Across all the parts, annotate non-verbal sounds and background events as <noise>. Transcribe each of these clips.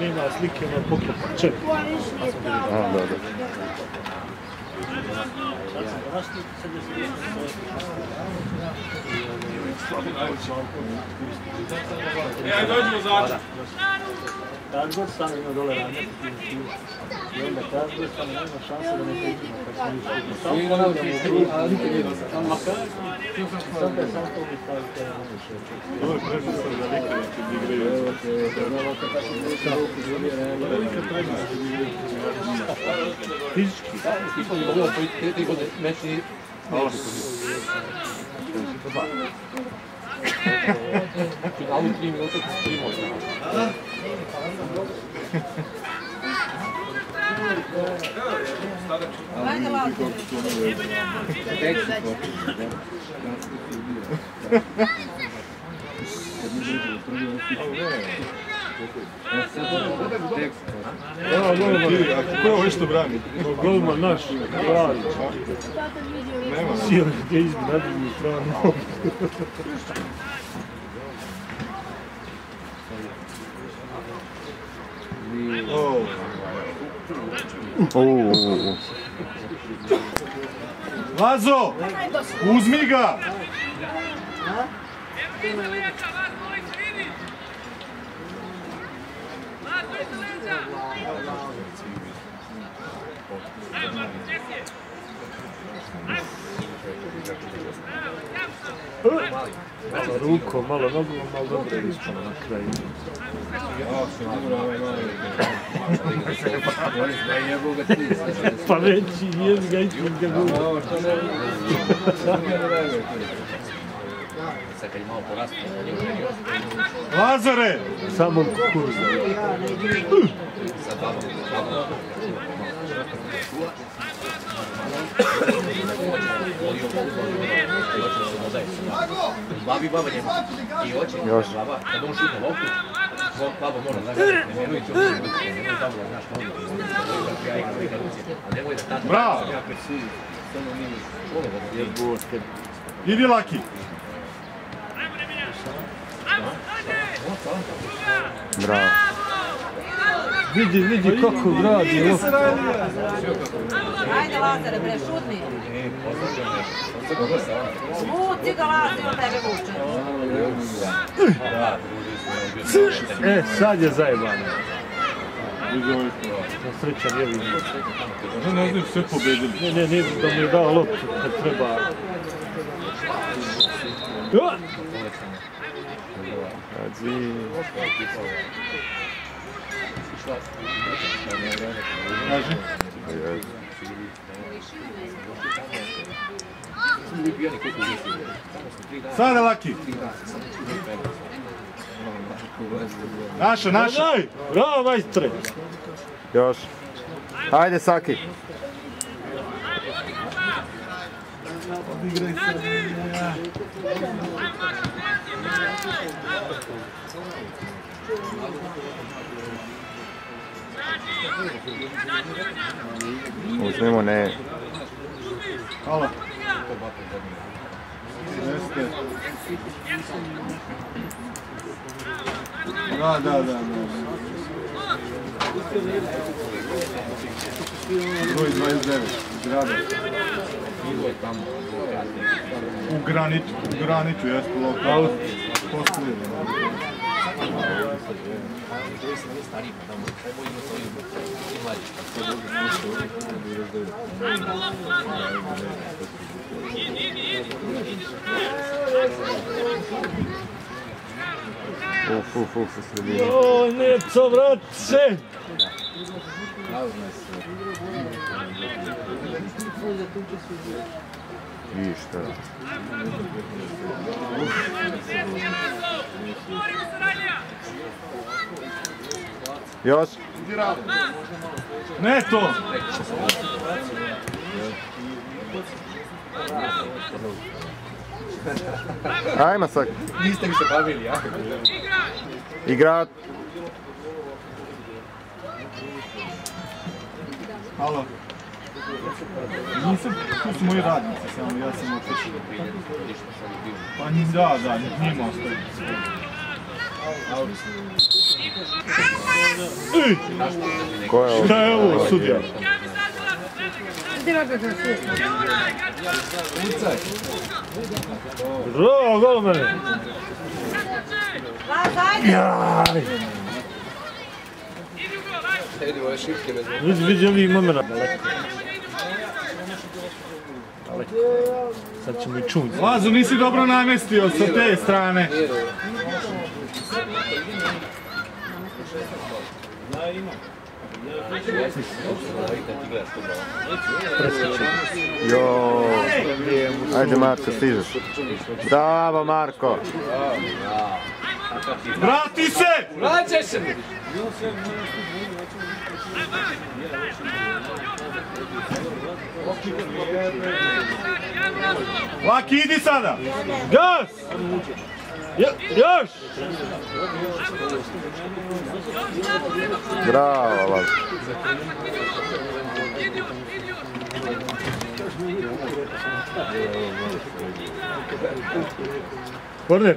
Nema slike na poklopu. Ček. A, da, da. E, dođi vozači. Kad god stane ima dole ranjati i onda kad god stane nema šanse da ne priđemo kad smo išli. Samo ponavljamo u krug. Samo Sad da sam to mi stavi kada ne može. Ovo je prednost za Likove kad igraju. Fizički? Da, isto je bilo tri godine, znači... Finalu tri minuta ti sprimo. Ajde, Lazio. Ibenja! Ibenja! Evo golman. Ko ovo što brani? Golman naš. Pravi. Nema. Sjeo gdje izbi na drugu stranu. O, U, u, u. Lazo! Uzmi ga! Ruko, malo nogu, malo dobro je ispalo na kraju. Pa veći, jes ga ispred ga gol. Lazare! Samo kukuruza. Babi baba njemu. I Još. baba, kad on šutne loptu, baba mora, znaš, ne vjeruje ću, nemoj tamo, znaš, ono, ja igram, igram, ali nemoj da tata... Bravo! Ja samo nije slobodno. Idi Laki! Bravo. Vidi, vidi kako gradi. loptu. Ajde, Lazare, bre, šutni. Vuci ga, Lazare, on tebe vuče. E, sad je zajebano. Na srećan je vidim. Ne, ne znam, sve pobedili. Ne, ne, ne, da mi je dao loptu kad treba. Ja! Sada Laki! Naša, naša! Bravo, majstre! Još. Ajde, Saki. Uzmimo ne. Hvala. Jeste. Da, da, da, da. Broj 29, zgrada. U granitu, u granitu, jeste lokal. Postoji. Uf, uf, uf, sredini. O, Neco, vrat se! I šta? Još. Ne to! Ajmo Saki. Niste mi se bavili, ja? Igrat. Halo. Nisam, tu su moji radnici samo, ja sam otišao. Pa ni- da, da, njima ostaje. Ko je ovo? Šta je ovo, sudija? Bravo, gol mene. Ajde! Vidi Vidi, vidi ovih momena. Sad ćemo i čuti. Lazo, nisi dobro namestio sa te strane. Jo. Ajde Marko, stižeš. Bravo Marko. Vrati se! Vraćaj se! Laki, idi sada! Gas! Jo- Još! Bravo, Lazo. Korner!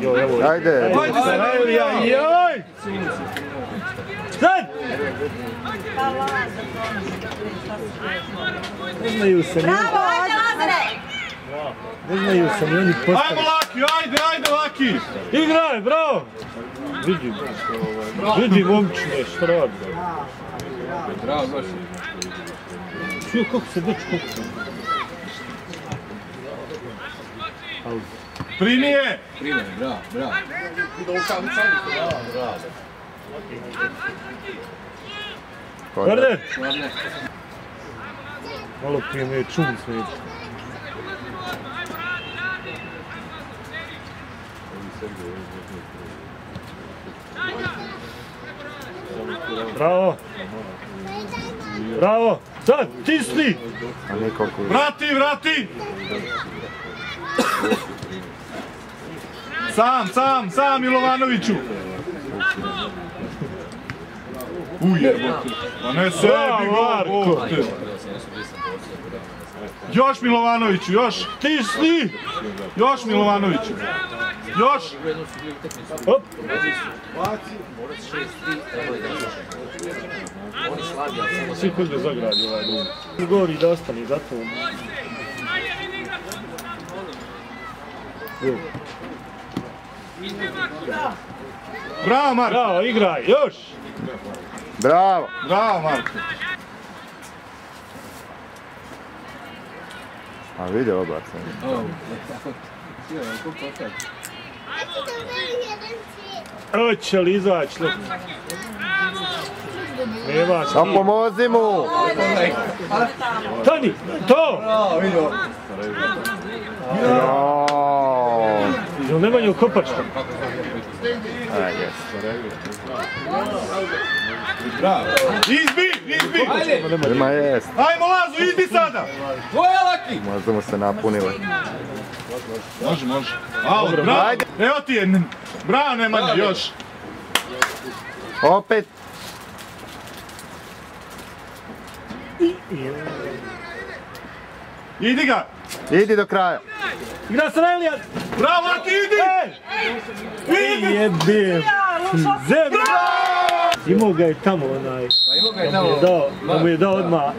Jo, evo. Ajde. Ajde se, Ajde, joj! Sad! Ne znaju se Bravo, ajde, Lazare! ne znaju se ni oni Ajmo postaviti. Laki, ajde, ajde Laki! Igraj, bravo! Vidi, vidi momčine, šta radi. Bravo, baš. Čuo kako se dečko Primi je! Primjer, bravo, bravo. Bravo. Korner! Malo prije me je čum sve. Bravo! Bravo! Sad, tisni! Vrati, vrati! Sam, sam, sam Milovanoviću! Ujebote. Pa ne sebi Marko. Još Milovanoviću, još! Tisni! Još Milovanoviću! Još! Hop! Svi bi zagradi ovaj gol. Gori da ostane, zato. Bravo, Marko! Bravo, igraj, još! Bravo. Bravo, Marko! A vidi obacanje. Hoće li izaći? Nema A smisla. pomozi mu. Tani, to! Jo. Jel Nemanja u kopačku? Ajde. Bravo! Izbi, izbi! Ima jest. Ajmo Lazo, izbi sada! tvoja Laki! Možda mu se napunili. Može, može. Out, bravo! Evo ti je, bravo Nemanja, još! Opet. Idi ga! Idi do kraja. Igra se Elijan! Bravo, Laki, idi! Idi! Jebim! Zemlja! Imao ga je tamo onaj, Pa imao ga je tamo. da mu je dao odmah.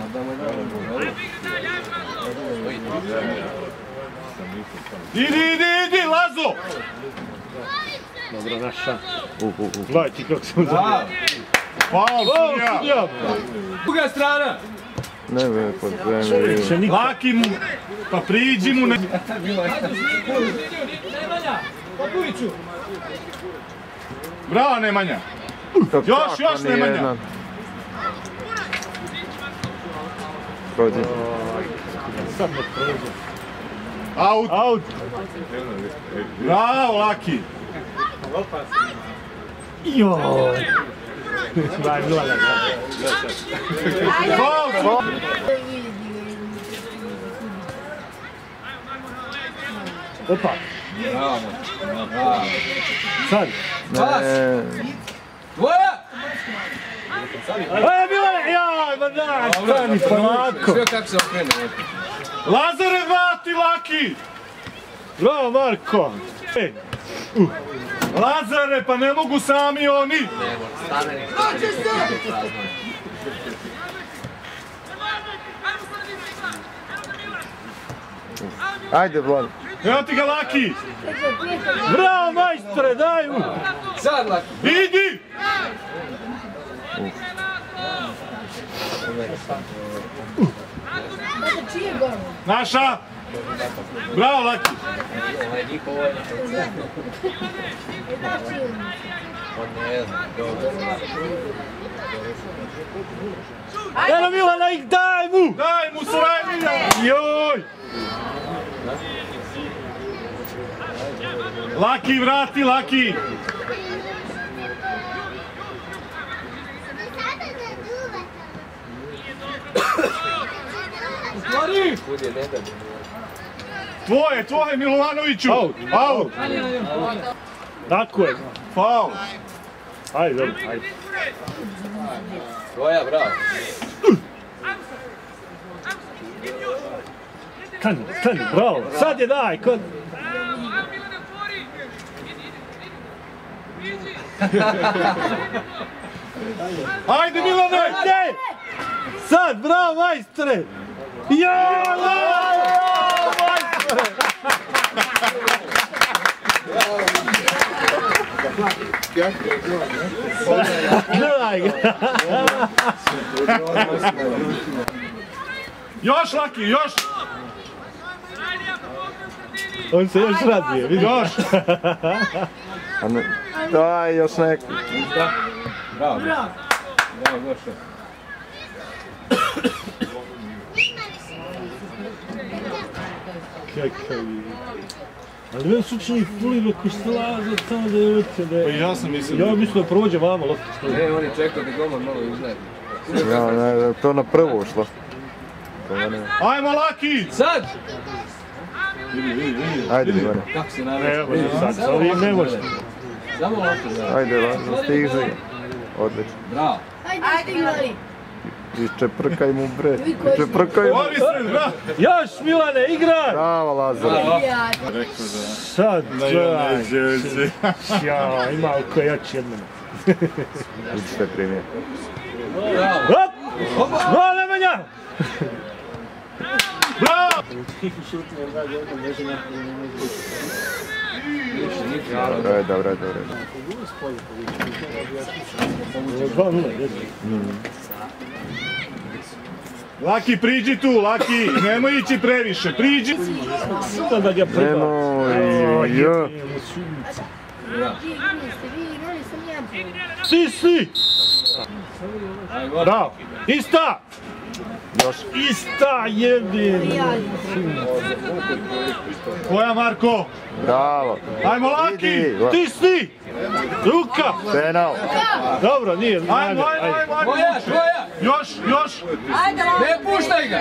Idi, idi, idi, Lazo! Dobro, naš šan. U, u, u. Gledaj ti kako sam zabio. O, sudija! Druga strana! Ne bi pod zemlju. Laki mu, pa priđi mu, ne... Bravo Nemanja! Još, još, Nemanja. Prođi. Sad prođe. Out! Out! Bravo, Laki! Joj! Opa, Bravo. Bravo. sad. Ne, Tvoja! E, Milane, jaj, ma daj, stani polako. Sve kako se okrene. Lazare, vrati, Laki! Bravo, Marko. E, Lazare, pa ne mogu sami oni! ajde Vlad. Evo ti ga, Laki! bravo, majstore, daj mu. Sad lako. Idi! Čije gol? Naša! Bravo, Laki! Ovaj njihovo je. Znači, On ne znam. Dobro. Eno Milana, ih daj mu. Daj mu Sarajlija! Joj. Laki, vrati, Laki! Da. Tvoje, tvoje, Milovanoviću! Out. Out! Tako je. Faul! Ajde, dobro, ajde. Tvoja, bravo. Stani, stani, bravo. Sad je daj, kod... <laughs> Ajde, Milane! Ajde! Sad, bravo, majstore! Joj, bravo, majstore! Gledaj ga! Još, Laki, još! On se još radije, vidi. Još! Daj još neko. Bravo. Bravo, Gošo. Kakav je. Ali meni su čini fulilo ko što laze tamo da je oće da Pa je... ja sam mislio... Ja mislim da prođe vama lopta što je. Ne, on je čekao da golman malo izgleda. Ja, ne, to na prvo ušlo. Ajmo, Laki! Sad! Ajde Ivane. Kako se sa ovim ne može. Samo lako da. Ajde Vlad, stiži. Odlično. Bravo. Ajde, Milani. Iščeprkaj mu bre. Iščeprkaj mu. Još Milane, igraj! Bravo Lazar. Sad, daj. Ja, ima oko jači od mene. Vidi što je primjer. Bravo. Hop! Gol Nemanja! Bravo! Dobro je, dobro je, dobro je. Laki, priđi tu, Laki! Nemoj ići previše, priđi! Nemoj, jo. Si, si! Bravo! Ista! Još. Ista jedina! Ja, Koja, Marko? Bravo. Ajmo, Laki! Idi. Stisni! Ruka! Penal. Dobro, nije. Ajmo, ajmo, ajmo, ajmo! Još, još, Ajde. Ne puštaj ga!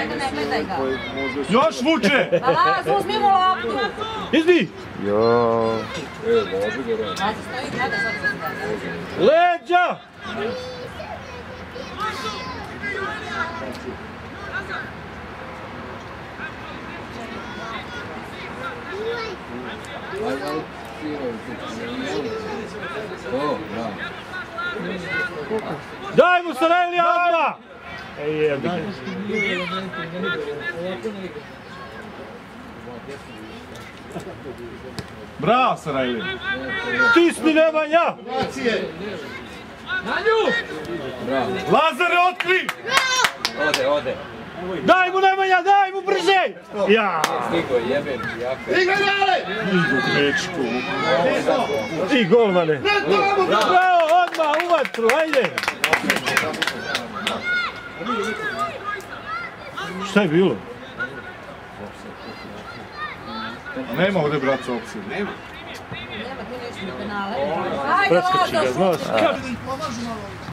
Još vuče! A Laz, uzmi mu loptu. Izdi! Jo. Leđa! Aj, malo firoj. To, bravo. Daj mu Sarajlija odmah! Ej, jebi ga. Bravo, Sarajli! Stisni Nemanja! Bravo. Lazare, otkri! Ode, ode. Daj mu Nemanja, daj mu brže! Ja! Stigo, jebem ti jako. Dečku. I golmane! Bravo, odmah u vatru, ajde! Šta je bilo? Nema ovdje, brat, opcije. Nema tu nešto penale. Preskoči ga, znaš.